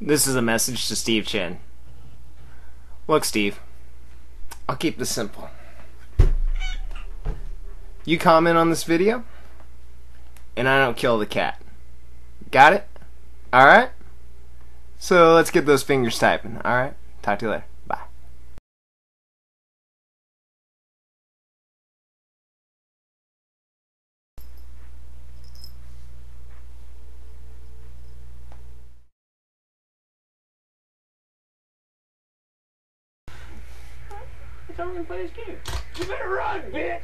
This is a message to Steve Chen. Look, Steve, I'll keep this simple. You comment on this video, and I don't kill the cat. Got it? Alright? So let's get those fingers typing, alright? Talk to you later. Tell me to play this game. You better run, bitch!